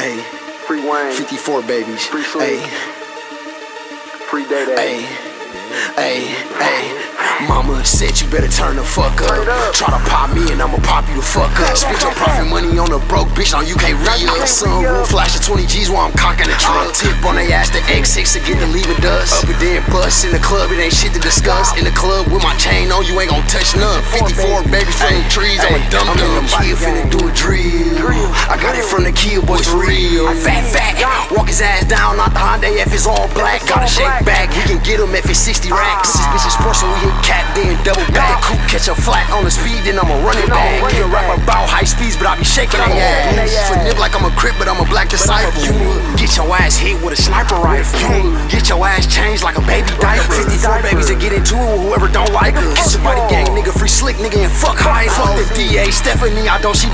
Hey, free Wayne. 54 babies. Free Hey, free Day Day. Hey, hey, mama said you better turn the fuck up. Try to pop me and I'ma pop you the fuck up. Spit your profit money broke bitch, now you can't re up. Sunroof flashing 20 G's while I'm cocking the truck. Tip on they ass the X6 to get the leaving dust. Up and then bust in the club, it ain't shit to discuss. In the club with my chain on, you ain't gon' touch none. 54 babies from the trees, I'm a dumb dumb. I'm in the Kia finna do a drill. I got it from the Kia boys for real. Fat, fat, walk his ass down, not the Hyundai if it's all black. Gotta shake back, we can get him if it's 60 racks. Ah. This bitch is sports, so we hit cap, then double catch a flat on the speed, then I'ma run it back. Get a rap about high speeds, but I be shaking Shaking ass. For nip like I'm a crip, but I'm a black disciple. Get your ass hit with a sniper rifle. Get your ass changed like a baby diaper. 54 babies to get into it with whoever don't like us. Somebody gang nigga, free slick nigga, and fuck high. Fuck the DA Stephanie, I know she.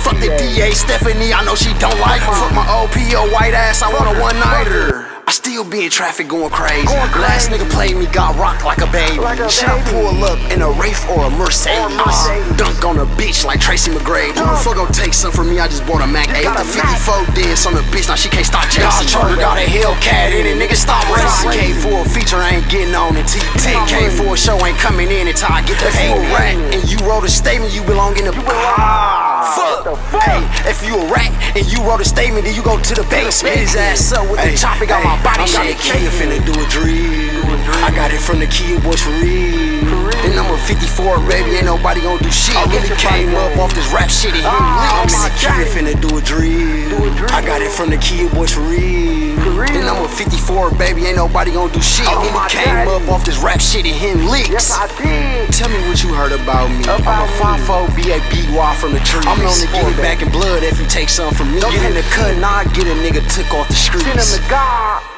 Fuck the DA DA. Stephanie, I know she don't like me. Fuck my OPO white ass, I want a one nighter. Still be in traffic going crazy. Going Last nigga played me, got rocked like a baby. Like a Should I pull up in a Wraith or a Mercedes? Or Mercedes. Dunk on a bitch like Tracy McGrady. Who the fuck gon' take some from me? I just bought a Mac 8. got a The 54 dance on the bitch, now she can't stop chasing. Charger got a Hellcat in it, nigga stop racing. K for a feature, I ain't getting on it. T 10K for a show ain't coming in until I get the you pay. rat and you wrote a statement, you belong in the. Ah, What the fuck. fuck? Hey, if you a rat and you wrote a statement, then you go to the basement. His ass up with the chopper, got my body I'm got shaking. it shaking. finna do a drill. I got it from the Kia boys for real. And 54, baby, ain't nobody gon' do shit. I'll Really came up off this rap shit and hit Ah, I'm in my the God. finna do a drill. Do a drill. I got it from the Kia boys for real. And I'm a 54, baby, ain't nobody gon' do shit. Oh, Nigga my came up off this rap shit and licks. Yes, I did. Tell me what you heard about me. About I'm a me. 5 B-A-B-Y from the trees. I'm known to get it back in blood if you take something from me. Don't Get in the cut, nah, get a nigga took off the streets. Send him to God.